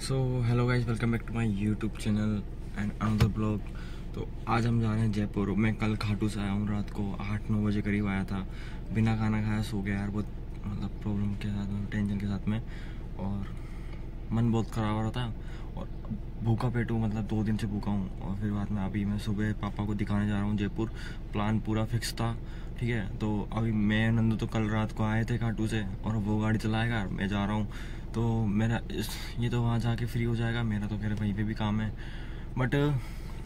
So hello guys welcome back to my YouTube channel and another blog तो आज हम जा रहे हैं जयपुर। मैं कल खाटू से आया हूँ, रात को आठ नौ बजे करीब आया था। बिना खाना खाया सो गया यार, बहुत मतलब प्रॉब्लम के साथ टेंशन के साथ में। और मन बहुत ख़राब हो रहा था। और भूखा पेट हूँ मतलब दो दिन से भूखा हूँ। और फिर बाद में अभी मैं सुबह पापा को दिखाने जा रहा हूँ जयपुर। प्लान पूरा फिक्स था, ठीक है? तो अभी मैं नंदू तो कल रात को आए थे खाटू से, और वो गाड़ी चलाएगा मैं जा रहा हूँ। तो मेरा ये तो वहाँ जाके फ्री हो जाएगा, मेरा तो खैर वहीं पे भी काम है। बट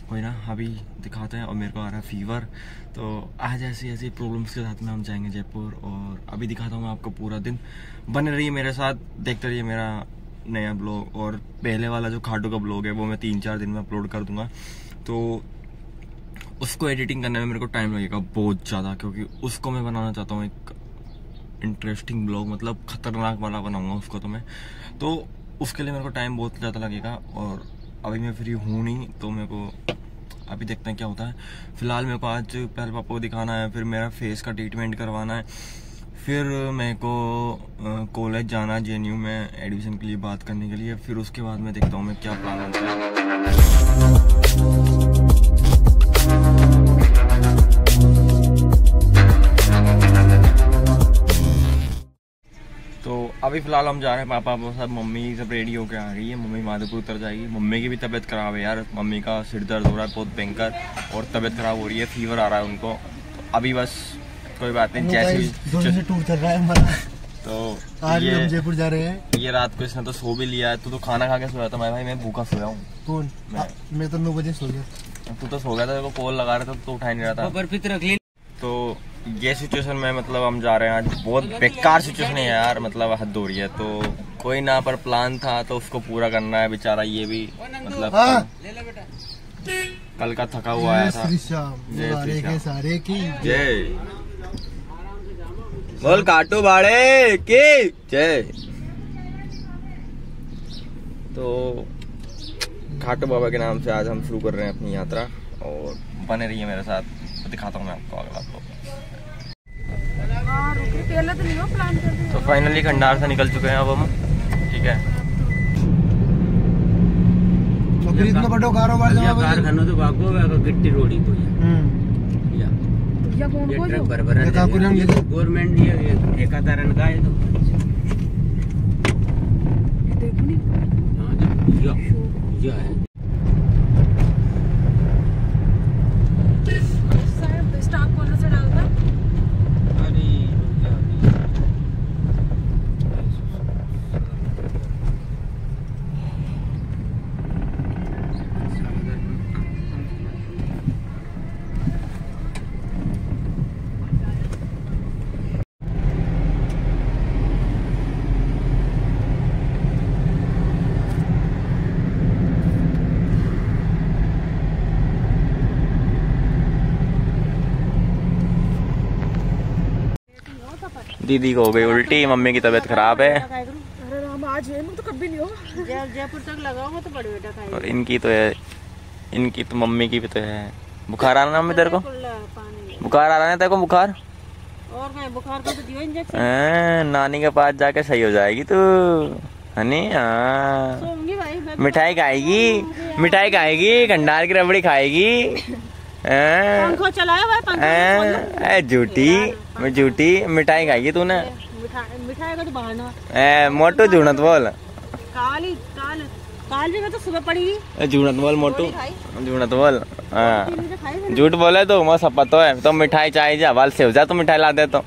कोई ना, अभी दिखाते हैं, और मेरे को आ रहा है फीवर तो आज ऐसी ऐसी प्रॉब्लम्स के साथ में हम जाएँगे जयपुर, और अभी दिखाता हूँ मैं आपको पूरा दिन। बने रहिए मेरे साथ, देखते रहिए मेरा नया ब्लॉग और पहले वाला जो खाटू का ब्लॉग है, वो मैं तीन चार दिन में अपलोड कर दूँगा। तो उसको एडिटिंग करने में मेरे को टाइम लगेगा बहुत ज़्यादा, क्योंकि उसको मैं बनाना चाहता हूँ एक इंटरेस्टिंग ब्लॉग मतलब खतरनाक वाला बनाऊँगा उसको तो मैं। तो उसके लिए मेरे को टाइम बहुत ज़्यादा लगेगा और अभी मैं फ्री हूँ नहीं तो मेरे को अभी देखते हैं क्या होता है। फ़िलहाल मेरे को आज पहले पापा को दिखाना है, फिर मेरा फेस का ट्रीटमेंट करवाना है। फिर मेरे को कॉलेज जाना जे में एडमिशन के लिए बात करने के लिए, फिर उसके बाद मैं देखता हूँ मैं क्या प्लान होता है। अभी फ़िलहाल हम जा रहे हैं, पापा सब, मम्मी सब रेडी होकर आ रही है, मम्मी माधोपुर उतर जाएगी। मम्मी की भी तबीयत खराब है यार, मम्मी का सिर दर्द हो रहा है, बहुत भयंकर, और तबीयत खराब हो रही है फीवर आ रहा है उनको। तो अभी बस कोई बात नहीं जैसे टूर चल रहा है हमारा। तो आज ये हम जयपुर जा रहे हैं। ये रात को इसने तो सो भी लिया है तू तो खाना खा के सोया था मैं भाई मैं भूखा सोया हूँ। कौन? मैं। तो नौ बजे सो गया। तू तो सो गया था कॉल लगा रहा था तो उठा नहीं रहा था। तो ये सिचुएशन में मतलब हम जा रहे हैं आज बहुत बेकार सिचुएशन है यार मतलब हद हो रही है। तो कोई ना पर प्लान था तो उसको पूरा करना है बेचारा ये भी मतलब हाँ। कल का थका हुआ आया था। जय सारे की। जय। बोल काटू बाड़े की? जय। तो खाटू बाबा के नाम से आज हम शुरू कर रहे हैं अपनी यात्रा और बने रहिए मेरे साथ तो दिखाता हूँ मैं आपको अगला तो फाइनली खंडार से निकल चुके हैं अब हम ठीक है? तो इतना बड़ो कारोबार कारखाना तो भागो गिट्टी रोड़ी तो या या कौन को जो गवर्नमेंट ये ठेकेदारन का है। तो। देखो नहीं। हाँ जो है। दीदी को हो गई उल्टी मम्मी की तबीयत खराब है। और इनकी तो है इनकी तो मम्मी की भी तो है। बुखार आ रहा ना तेरे को? बुखार आ रहा है तेरे को बुखार? और मैं बुखार को तो दियो इंजेक्शन नानी के पास जाके सही हो जाएगी तू। हनी हाँ मिठाई खाएगी मिठाई खाएगी खंडार की रबड़ी खाएगी। झूठी झूठी मिठाई खाई तूने? मिठाई का तो बहाना। मोटू झूठत बोल। काली काल काल भी तो सुबह पड़ी झूठत बोल मोटू। झूठत बोल हाँ। झूठ बोले तो मैं सब पता है। तो मिठाई चाहिए जा वाल से हो जा तो मिठाई ला दे तो।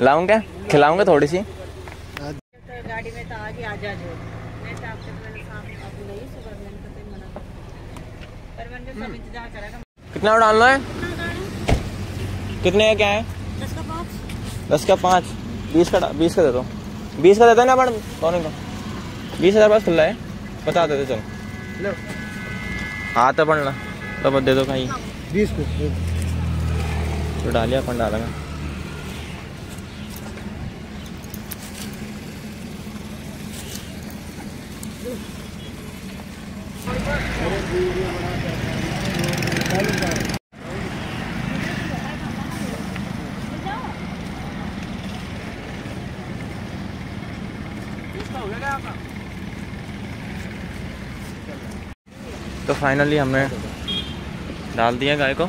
लाऊँगा? खिलाऊँगा थोड़ी सी? गाड़ी में तो आ जा। कितना डालना है? कितने का क्या है? दस का पाँच। बीस का बीस का दे दो। बीस का देता है ना अपन? कौन का। बीस हज़ार पास खुला है। बता देते चलो। हाँ तो पढ़ना तो दे दो भाई बीस तो डालिए अपन डालेंगे। अरे तो फाइनली हमने डाल दिया गाय को।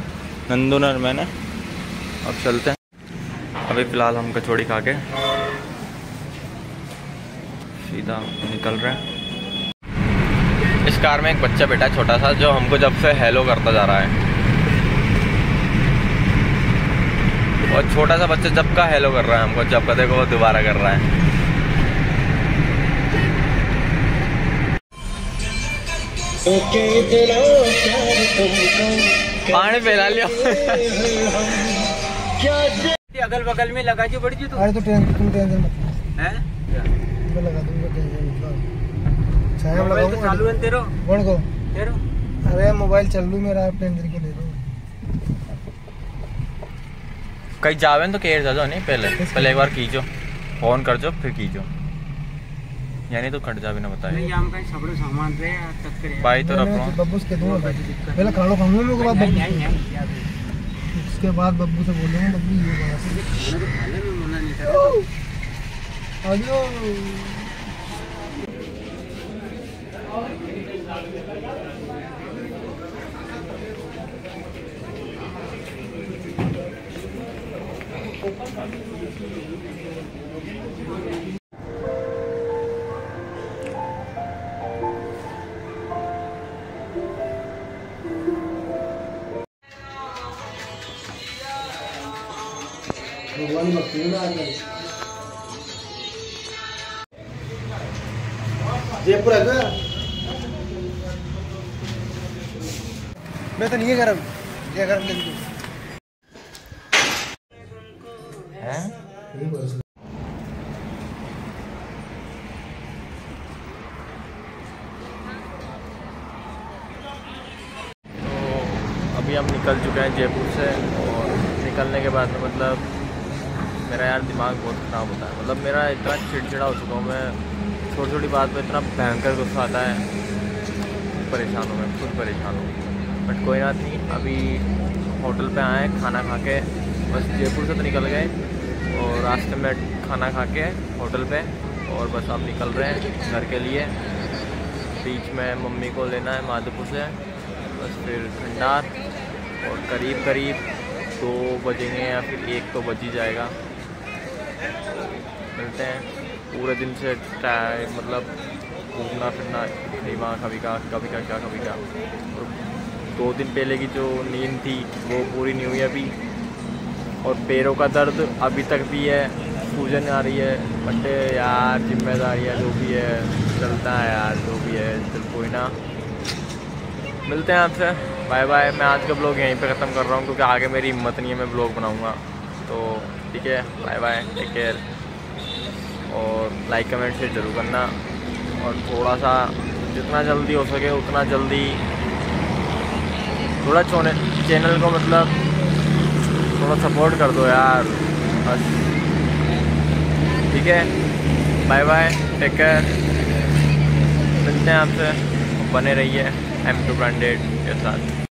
नंदू और मैंने। अब चलते हैं। अभी फ़िलहाल हम कचौड़ी खा के सीधा निकल रहे हैं। इस कार में एक बच्चा बैठा छोटा सा जो हमको जब से हेलो करता जा रहा है। और छोटा सा बच्चा जब का हेलो कर रहा है हमको जब का देखो वो दोबारा कर रहा है। पानी फैला लिया। अगल बगल में लगा जो बड़ी जी तू? अरे तो टेंशन तुम टेंशन मत है? लगा दूँगा टेंशन लो में मोबाइल तो चालू है तेरो। कौन को? तेरो। अरे मोबाइल चल लू मेरा आप टेंशन के ले लो। कहीं जावे तो केयर जा नहीं पहले। पहले एक बार कीजो। फ़ोन कर जो फिर कीजो। यानी तो खट जावे ना नहीं हम कहीं सबरो सामान रे तक करे भाई तो रख मैंने लो। बब्बू से कह दूँगा पहले खाना खाऊँगा मेरे को बाद नहीं बब्बू? नहीं नहीं उसके बाद बब्बू से बोलूँगा बब्बू ये बना से खाने तो खाने में मना नहीं कर आजो भगवान भक्ति में आ गए जयपुर है मैं तो नहीं है गरम। ये गरम ले लीजिए हैं? तो अभी हम निकल चुके हैं जयपुर से और निकलने के बाद में मतलब मेरा यार दिमाग बहुत ख़राब होता है। मतलब मेरा इतना चिड़चिड़ा हो चुका हूँ मैं। छोटी छोटी बात पे इतना भयंकर गुस्सा आता है। खुद परेशान हूँ मैं खुद परेशान हूँ। बट कोई बात नहीं, अभी होटल पे आए, खाना खा के बस जयपुर से तो निकल गए और रास्ते में खाना खा के होटल पे और बस अब निकल रहे हैं घर के लिए। बीच में मम्मी को लेना है माधोपुर से, बस फिर खंडार और करीब करीब दो बजेंगे या फिर एक तो बज ही जाएगा। मिलते हैं। पूरे दिन से मतलब घूमना फिरना कहीं वहाँ, कभी का कभी का क्या, कभी का और दो दिन पहले की जो नींद थी, वो पूरी नहीं हुई अभी और पैरों का दर्द अभी तक भी है, सूजन आ रही है बट यार जिम्मेदारियाँ जो भी है, चलता है यार, जो भी है, चल कोई ना। मिलते हैं आपसे। बाय बाय मैं आज का ब्लॉग यहीं पे ख़त्म कर रहा हूँ, क्योंकि आगे मेरी हिम्मत नहीं है, मैं ब्लॉग बनाऊँगा। तो ठीक है बाय बाय टेक केयर और लाइक कमेंट शेयर ज़रूर करना। और थोड़ा सा जितना जल्दी हो सके, उतना जल्दी थोड़ा चोने चैनल को मतलब थोड़ा सपोर्ट कर दो यार, बस। ठीक है? बाय बाय टेक केयर मिलते हैं आपसे। बने रहिए एम टू ब्रांडेड के साथ।